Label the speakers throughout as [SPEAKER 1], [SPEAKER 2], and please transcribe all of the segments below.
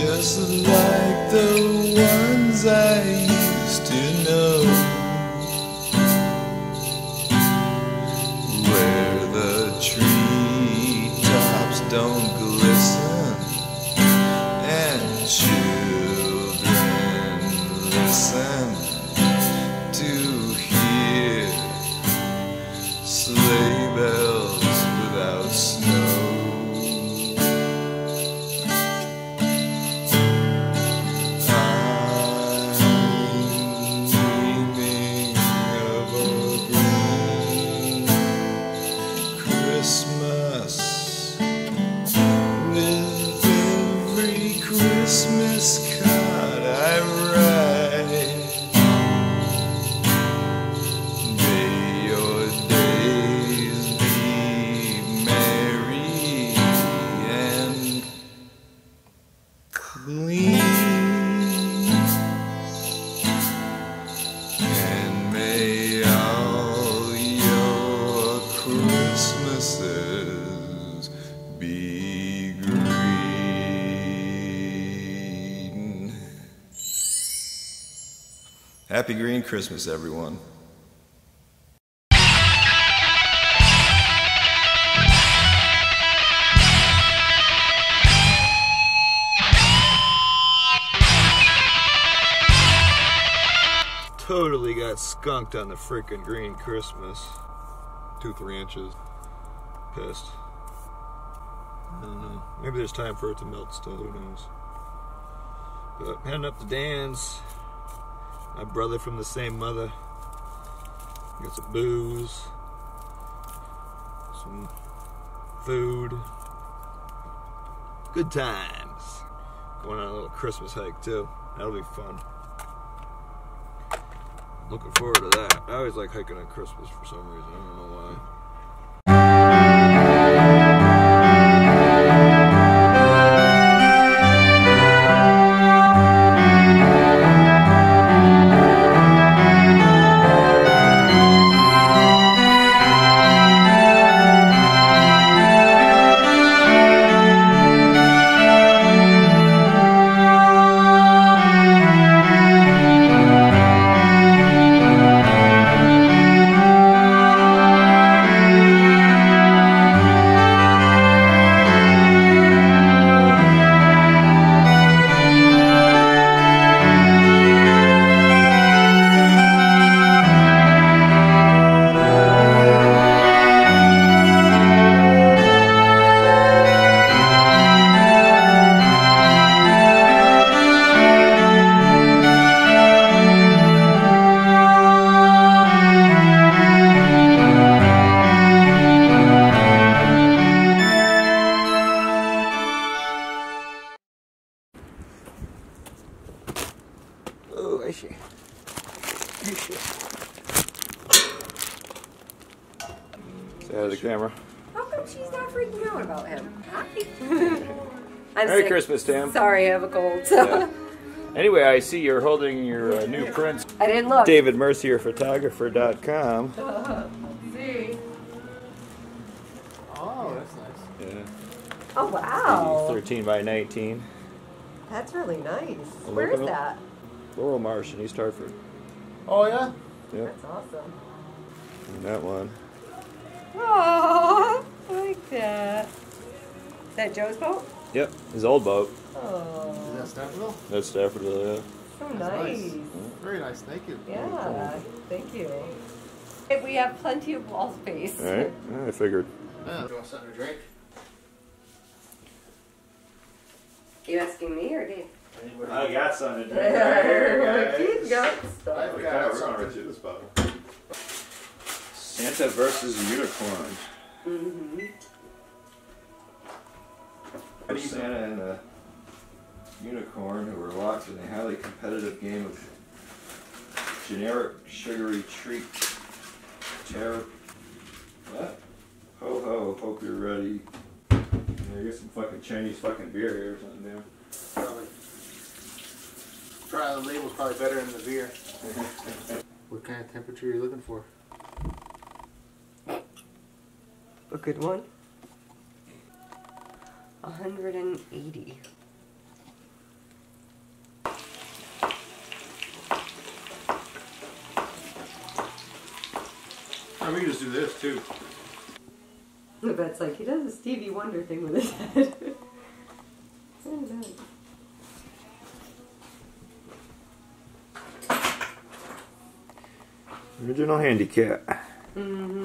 [SPEAKER 1] Just like the ones I Happy Green Christmas, everyone.
[SPEAKER 2] Totally got skunked on the freaking green Christmas. Two, three inches. Pissed. I don't know. Maybe there's time for it to melt still, who knows. But heading up to Dan's. My brother from the same mother. Got some booze. Some food. Good times. Going on a little Christmas hike too. That'll be fun. Looking forward to that. I always like hiking on Christmas for some reason. I don't know why. Merry. Christmas, Tam.
[SPEAKER 3] Sorry, I have a cold. So
[SPEAKER 2] Yeah. Anyway, I see you're holding your uh, new prints.
[SPEAKER 3] I didn't look.
[SPEAKER 2] David Mercier Photographer.com.
[SPEAKER 3] See?
[SPEAKER 4] Oh, that's nice.
[SPEAKER 2] Yeah.
[SPEAKER 3] Oh wow,
[SPEAKER 2] 13 by 19.
[SPEAKER 3] that's really nice.
[SPEAKER 2] Look
[SPEAKER 3] Where
[SPEAKER 2] at
[SPEAKER 3] is
[SPEAKER 2] him.
[SPEAKER 3] that?
[SPEAKER 2] Laurel Marsh in East Hartford.
[SPEAKER 4] Oh yeah.
[SPEAKER 2] Yep.
[SPEAKER 3] That's awesome.
[SPEAKER 2] And that one.
[SPEAKER 3] Oh, I like that. Is that Joe's boat?
[SPEAKER 2] Yep. His old boat.
[SPEAKER 3] Oh,
[SPEAKER 4] Is that Staffordville?
[SPEAKER 2] That's Staffordville, yeah.
[SPEAKER 3] so
[SPEAKER 4] That's
[SPEAKER 3] nice.
[SPEAKER 4] nice. Very nice. Thank you.
[SPEAKER 3] Yeah, thank you. Hey, We have plenty of wall space.
[SPEAKER 2] Alright. Yeah, I figured.
[SPEAKER 4] Yeah. Do you want something to drink?
[SPEAKER 3] You asking me or Dave?
[SPEAKER 2] I got something to
[SPEAKER 3] Keith got stuff.
[SPEAKER 4] I've got some.
[SPEAKER 2] through this bottle. Santa versus Unicorn.
[SPEAKER 3] Mm-hmm.
[SPEAKER 2] Santa and a unicorn who were locked in a highly competitive game of generic sugary treat. Terror. What? Ho ho, hope you're ready. Yeah, get some fucking Chinese fucking beer here or something, damn.
[SPEAKER 4] Probably. Try the label's probably better than the beer. What kind of temperature are you looking for?
[SPEAKER 3] A good one. 180.
[SPEAKER 2] Oh, we can just do this too.
[SPEAKER 3] The bet's like, he does a Stevie Wonder thing with his head. I don't know.
[SPEAKER 2] Original handicap.
[SPEAKER 3] Mm-hmm.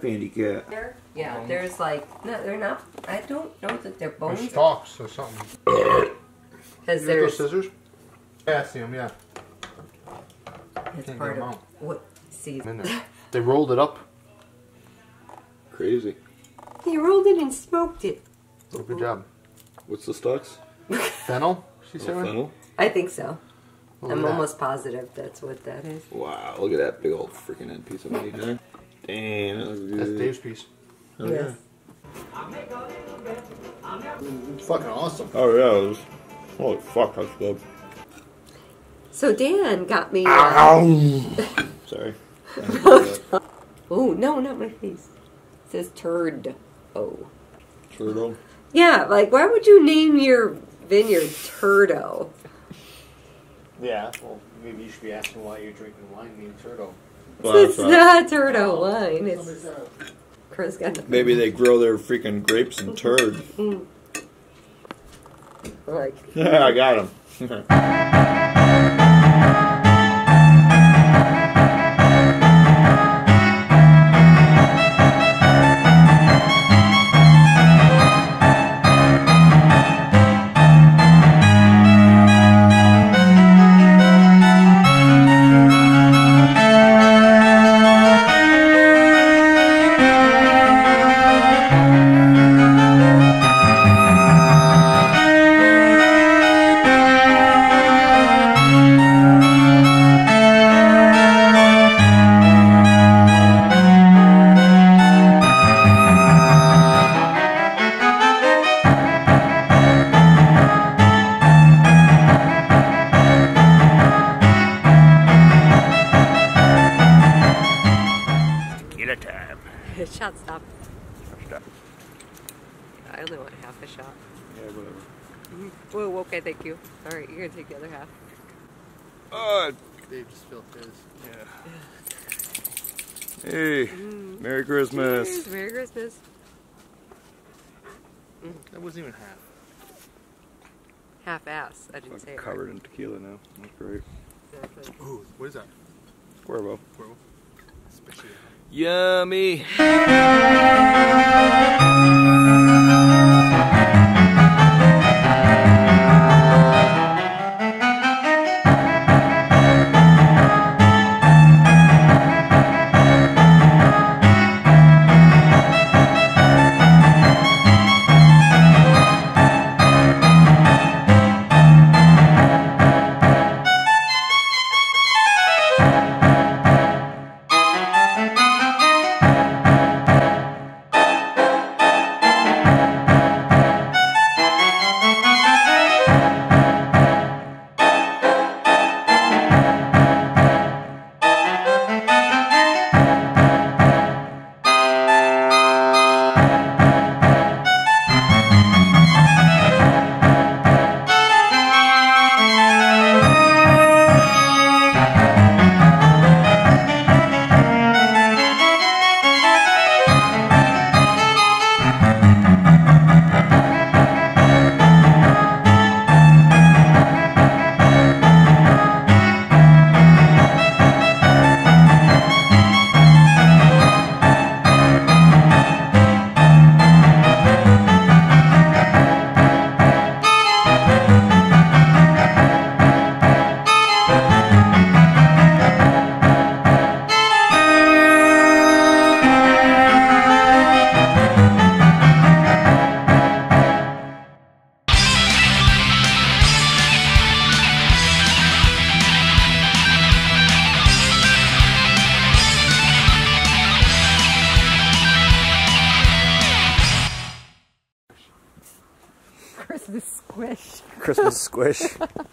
[SPEAKER 2] Happy handicap.
[SPEAKER 3] There? Yeah, there's like, no, they're not, I don't know that they're
[SPEAKER 4] Or
[SPEAKER 3] bones.
[SPEAKER 4] stalks or something.
[SPEAKER 3] Because
[SPEAKER 4] You got those
[SPEAKER 3] there's,
[SPEAKER 4] scissors? Yeah, I see them, yeah.
[SPEAKER 3] it's
[SPEAKER 4] Can't
[SPEAKER 3] part of
[SPEAKER 4] out.
[SPEAKER 3] what, see,
[SPEAKER 4] In there. They rolled it up.
[SPEAKER 2] Crazy.
[SPEAKER 3] he rolled it and smoked it.
[SPEAKER 4] Oh, good job.
[SPEAKER 2] What's the stocks?
[SPEAKER 4] Fennel? She oh, said.
[SPEAKER 2] Oh, fennel.
[SPEAKER 3] I think so.
[SPEAKER 4] Look
[SPEAKER 3] I'm
[SPEAKER 4] at that.
[SPEAKER 3] almost positive that's what that is.
[SPEAKER 2] Wow, look at that big old freaking end piece of meat there. Damn, that looks good.
[SPEAKER 4] That's Dave's piece.
[SPEAKER 2] Oh,
[SPEAKER 3] yes.
[SPEAKER 4] It's fucking awesome.
[SPEAKER 2] Oh yeah, it was, holy fuck, that's good.
[SPEAKER 3] So Dan got me. Uh,
[SPEAKER 2] Sorry.
[SPEAKER 3] oh no, not my face. It says turd. Oh.
[SPEAKER 2] Turtle.
[SPEAKER 3] Yeah, like why would you name your vineyard Turdo?
[SPEAKER 4] Yeah, well, maybe you should be asking why you're drinking wine named Turtle.
[SPEAKER 3] It's not Turdo wine. It's Chris got the
[SPEAKER 2] Maybe they grow their freaking grapes in turd.
[SPEAKER 3] like
[SPEAKER 2] Yeah, I got him.
[SPEAKER 3] Whoa, okay, thank you. All right, you're gonna take the other half.
[SPEAKER 2] Uh,
[SPEAKER 4] Dave just spilled his. Yeah.
[SPEAKER 2] Hey, Merry Christmas.
[SPEAKER 3] Cheers, Merry Christmas.
[SPEAKER 4] That wasn't even half.
[SPEAKER 3] Half ass. I didn't say
[SPEAKER 2] I'm
[SPEAKER 3] it.
[SPEAKER 2] covered in tequila now. That's great.
[SPEAKER 3] Exactly.
[SPEAKER 4] Ooh, what is that?
[SPEAKER 2] Cuervo.
[SPEAKER 4] Cuervo? Especial.
[SPEAKER 2] Yummy.
[SPEAKER 3] Christmas squish.
[SPEAKER 2] Christmas squish.